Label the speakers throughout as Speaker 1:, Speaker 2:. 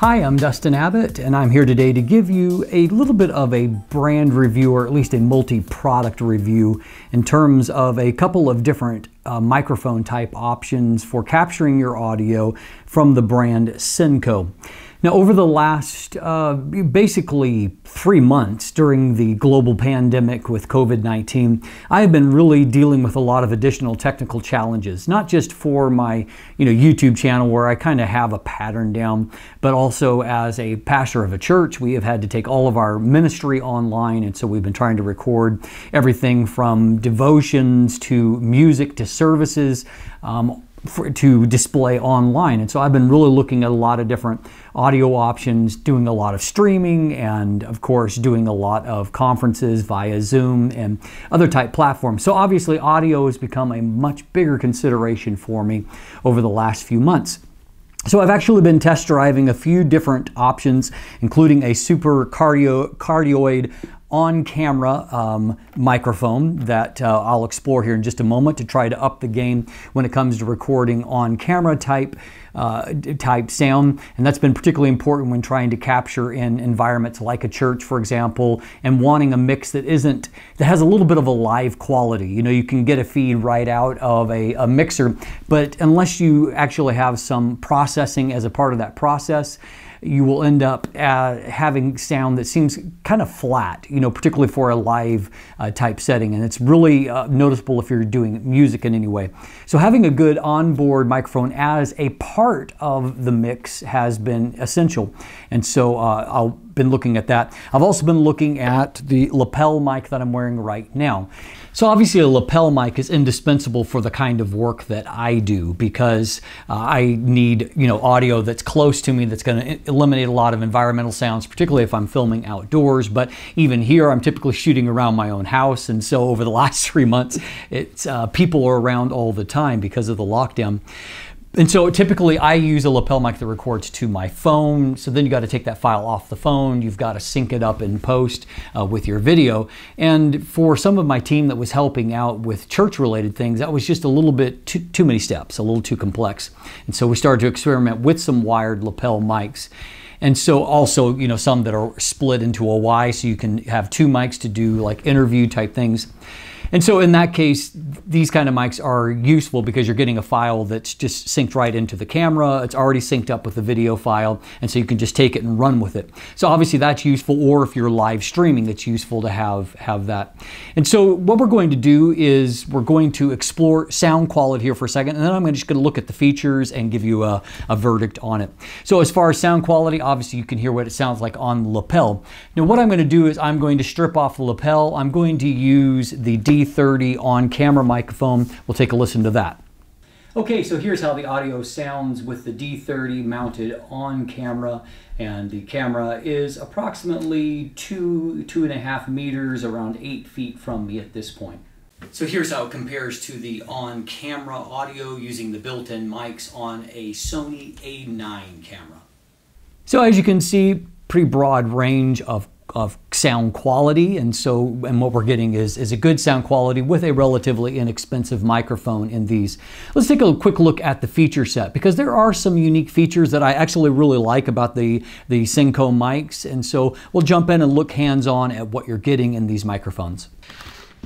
Speaker 1: Hi, I'm Dustin Abbott, and I'm here today to give you a little bit of a brand review, or at least a multi product review, in terms of a couple of different uh, microphone type options for capturing your audio from the brand Synco. Now, over the last uh, basically three months during the global pandemic with COVID 19, I have been really dealing with a lot of additional technical challenges, not just for my you know, YouTube channel where I kind of have a pattern down, but also as a pastor of a church, we have had to take all of our ministry online. And so we've been trying to record everything from devotions to music to services. Um, for, to display online. And so I've been really looking at a lot of different audio options, doing a lot of streaming, and of course, doing a lot of conferences via Zoom and other type platforms. So obviously, audio has become a much bigger consideration for me over the last few months. So I've actually been test driving a few different options, including a super cardio, cardioid on camera um, microphone that uh, I'll explore here in just a moment to try to up the game when it comes to recording on camera type uh, type sound. And that's been particularly important when trying to capture in environments like a church for example and wanting a mix that isn't that has a little bit of a live quality. You know you can get a feed right out of a, a mixer but unless you actually have some processing as a part of that process you will end up uh, having sound that seems kind of flat, you know, particularly for a live uh, type setting. And it's really uh, noticeable if you're doing music in any way. So having a good onboard microphone as a part of the mix has been essential. And so uh, I've been looking at that. I've also been looking at the lapel mic that I'm wearing right now. So obviously a lapel mic is indispensable for the kind of work that I do because uh, I need, you know, audio that's close to me that's going to eliminate a lot of environmental sounds, particularly if I'm filming outdoors. But even here, I'm typically shooting around my own house. And so over the last three months, it's uh, people are around all the time because of the lockdown. And so typically I use a lapel mic that records to my phone. So then you got to take that file off the phone. You've got to sync it up in post uh, with your video. And for some of my team that was helping out with church related things, that was just a little bit too, too many steps, a little too complex. And so we started to experiment with some wired lapel mics. And so also, you know, some that are split into a Y so you can have two mics to do like interview type things. And so in that case, these kind of mics are useful because you're getting a file that's just synced right into the camera. It's already synced up with the video file. And so you can just take it and run with it. So obviously that's useful. Or if you're live streaming, it's useful to have, have that. And so what we're going to do is we're going to explore sound quality here for a second. And then I'm just going to look at the features and give you a, a verdict on it. So as far as sound quality, obviously you can hear what it sounds like on the lapel. Now what I'm going to do is I'm going to strip off the lapel. I'm going to use the D 30 on camera microphone. We'll take a listen to that. Okay, so here's how the audio sounds with the D30 mounted on camera. And the camera is approximately two, two and a half meters, around eight feet from me at this point. So here's how it compares to the on-camera audio using the built-in mics on a Sony A9 camera. So as you can see, pretty broad range of of sound quality and so and what we're getting is, is a good sound quality with a relatively inexpensive microphone in these. Let's take a quick look at the feature set because there are some unique features that I actually really like about the, the Synco mics and so we'll jump in and look hands-on at what you're getting in these microphones.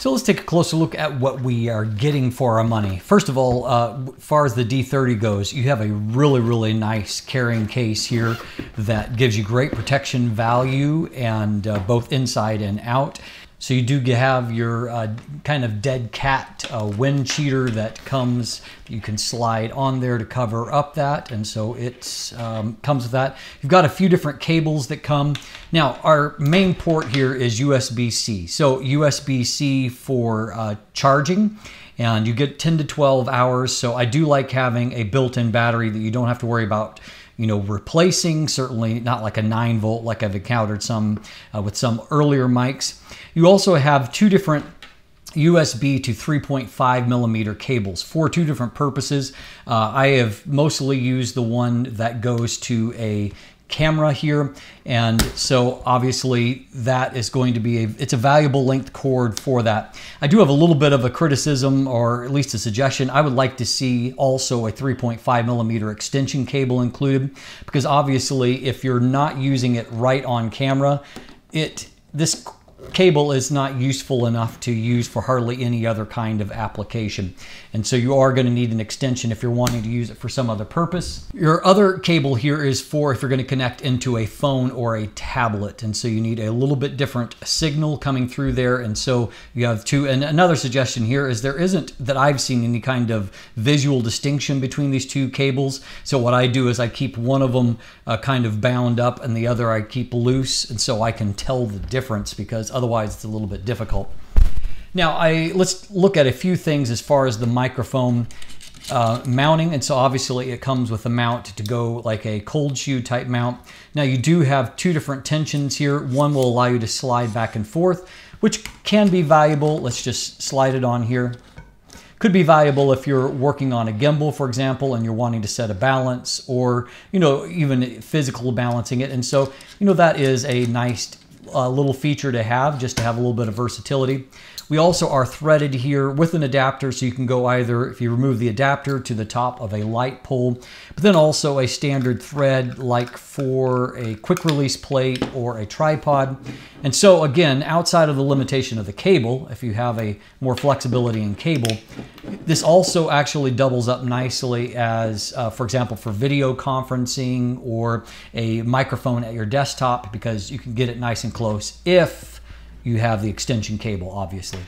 Speaker 1: So let's take a closer look at what we are getting for our money. First of all, uh, far as the D30 goes, you have a really, really nice carrying case here that gives you great protection value and uh, both inside and out. So you do have your uh, kind of dead cat uh, wind cheater that comes, you can slide on there to cover up that. And so it um, comes with that. You've got a few different cables that come. Now our main port here is USB-C. So USB-C for uh, charging and you get 10 to 12 hours. So I do like having a built-in battery that you don't have to worry about you know, replacing, certainly not like a 9 volt like I've encountered some uh, with some earlier mics. You also have two different USB to 3.5 millimeter cables for two different purposes. Uh, I have mostly used the one that goes to a camera here. And so obviously that is going to be a, it's a valuable length cord for that. I do have a little bit of a criticism or at least a suggestion. I would like to see also a 3.5 millimeter extension cable included because obviously if you're not using it right on camera, it, this cable is not useful enough to use for hardly any other kind of application. And so you are going to need an extension if you're wanting to use it for some other purpose. Your other cable here is for if you're going to connect into a phone or a tablet. And so you need a little bit different signal coming through there. And so you have two. And another suggestion here is there isn't that I've seen any kind of visual distinction between these two cables. So what I do is I keep one of them uh, kind of bound up and the other I keep loose. And so I can tell the difference because otherwise it's a little bit difficult. Now, I let's look at a few things as far as the microphone uh, mounting. And so obviously it comes with a mount to go like a cold shoe type mount. Now you do have two different tensions here. One will allow you to slide back and forth, which can be valuable. Let's just slide it on here. Could be valuable if you're working on a gimbal, for example, and you're wanting to set a balance or, you know, even physical balancing it. And so, you know, that is a nice uh, little feature to have just to have a little bit of versatility. We also are threaded here with an adapter so you can go either, if you remove the adapter, to the top of a light pole, but then also a standard thread like for a quick release plate or a tripod. And so again, outside of the limitation of the cable, if you have a more flexibility in cable, this also actually doubles up nicely as, uh, for example, for video conferencing or a microphone at your desktop because you can get it nice and close if you have the extension cable, obviously.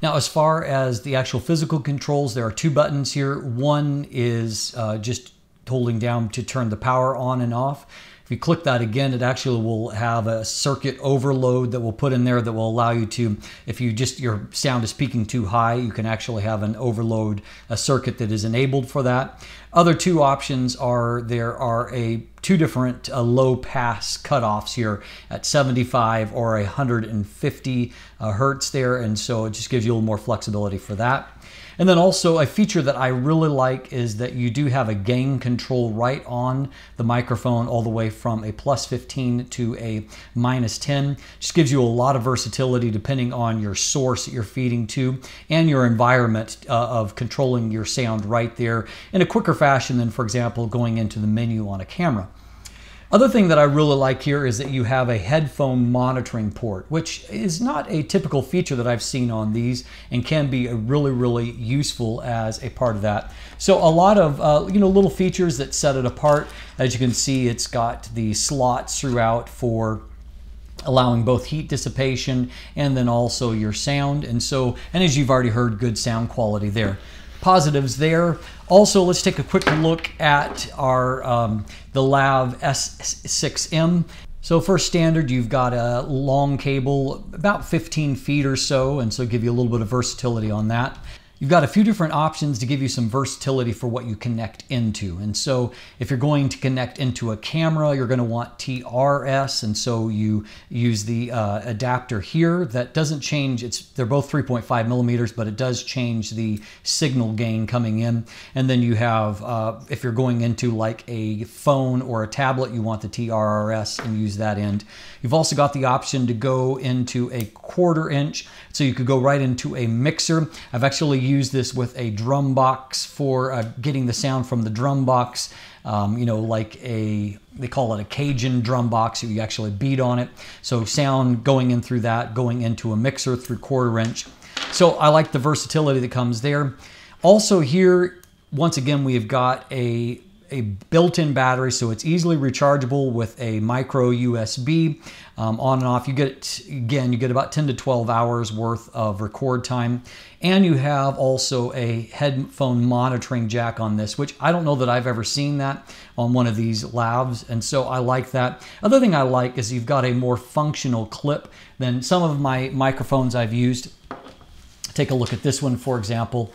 Speaker 1: Now, as far as the actual physical controls, there are two buttons here. One is uh, just holding down to turn the power on and off. If you click that again, it actually will have a circuit overload that we'll put in there that will allow you to, if you just, your sound is peaking too high, you can actually have an overload, a circuit that is enabled for that. Other two options are there are a two different uh, low pass cutoffs here at 75 or 150 uh, hertz there. And so it just gives you a little more flexibility for that. And then also a feature that I really like is that you do have a gain control right on the microphone all the way from a plus 15 to a minus 10. Just gives you a lot of versatility depending on your source that you're feeding to and your environment uh, of controlling your sound right there in a quicker fashion than, for example, going into the menu on a camera. Other thing that I really like here is that you have a headphone monitoring port, which is not a typical feature that I've seen on these and can be really, really useful as a part of that. So a lot of, uh, you know, little features that set it apart. As you can see, it's got the slots throughout for allowing both heat dissipation and then also your sound. And so, and as you've already heard, good sound quality there positives there. Also, let's take a quick look at our um, the Lav S6M. So for standard, you've got a long cable, about 15 feet or so, and so give you a little bit of versatility on that. You've got a few different options to give you some versatility for what you connect into. And so if you're going to connect into a camera, you're going to want TRS. And so you use the uh, adapter here that doesn't change. It's They're both 3.5 millimeters, but it does change the signal gain coming in. And then you have, uh, if you're going into like a phone or a tablet, you want the TRRS and use that end. You've also got the option to go into a quarter inch. So you could go right into a mixer. I've actually use this with a drum box for uh, getting the sound from the drum box. Um, you know, like a, they call it a Cajun drum box. You actually beat on it. So sound going in through that, going into a mixer through quarter inch. So I like the versatility that comes there. Also here, once again, we've got a a built-in battery, so it's easily rechargeable with a micro USB um, on and off. You get, again, you get about 10 to 12 hours worth of record time. And you have also a headphone monitoring jack on this, which I don't know that I've ever seen that on one of these Lavs. And so I like that. Other thing I like is you've got a more functional clip than some of my microphones I've used. Take a look at this one, for example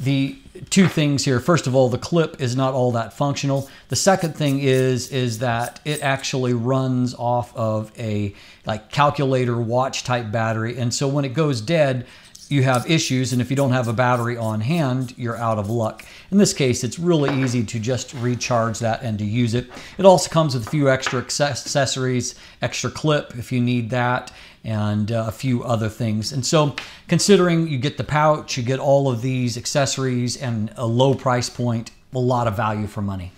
Speaker 1: the two things here. First of all, the clip is not all that functional. The second thing is is that it actually runs off of a like calculator watch type battery. And so when it goes dead, you have issues, and if you don't have a battery on hand, you're out of luck. In this case, it's really easy to just recharge that and to use it. It also comes with a few extra accessories, extra clip if you need that, and uh, a few other things. And so, considering you get the pouch, you get all of these accessories, and a low price point, a lot of value for money.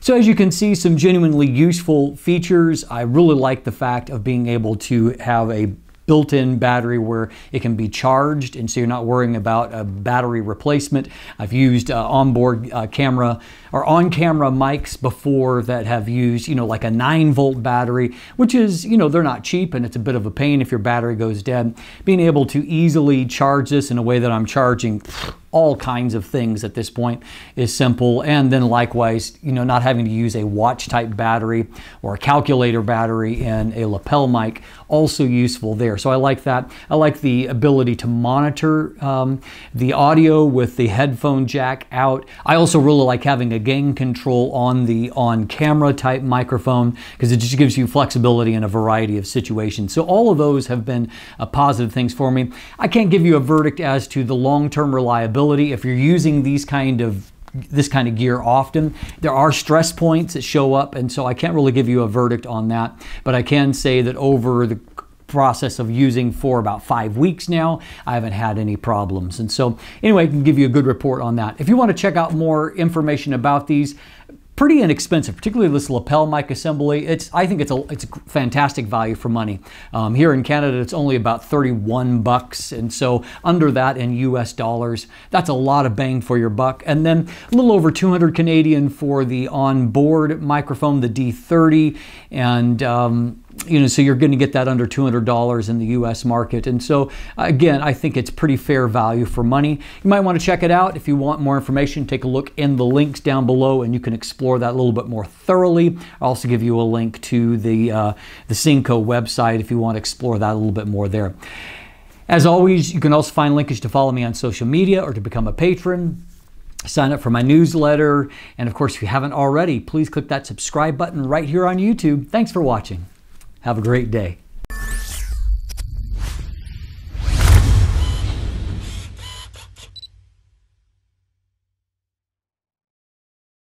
Speaker 1: So as you can see, some genuinely useful features. I really like the fact of being able to have a built-in battery where it can be charged and so you're not worrying about a battery replacement. I've used uh, onboard uh, camera or on-camera mics before that have used, you know, like a 9 volt battery, which is, you know, they're not cheap and it's a bit of a pain if your battery goes dead. Being able to easily charge this in a way that I'm charging all kinds of things at this point is simple. And then likewise, you know, not having to use a watch type battery or a calculator battery in a lapel mic, also useful there. So I like that. I like the ability to monitor um, the audio with the headphone jack out. I also really like having a gain control on the on camera type microphone because it just gives you flexibility in a variety of situations. So all of those have been uh, positive things for me. I can't give you a verdict as to the long-term reliability if you're using these kind of this kind of gear often. There are stress points that show up, and so I can't really give you a verdict on that. But I can say that over the process of using for about five weeks now, I haven't had any problems. And so, anyway, I can give you a good report on that. If you want to check out more information about these, pretty inexpensive, particularly this lapel mic assembly. It's I think it's a it's a fantastic value for money. Um, here in Canada, it's only about 31 bucks, and so under that in U.S. dollars, that's a lot of bang for your buck. And then a little over 200 Canadian for the on-board microphone, the D30, and um, you know, so you're going to get that under $200 in the US market. And so, again, I think it's pretty fair value for money. You might want to check it out. If you want more information, take a look in the links down below and you can explore that a little bit more thoroughly. I'll also give you a link to the, uh, the Synco website if you want to explore that a little bit more there. As always, you can also find linkage to follow me on social media or to become a patron sign up for my newsletter. And of course, if you haven't already, please click that subscribe button right here on YouTube. Thanks for watching. Have a great day.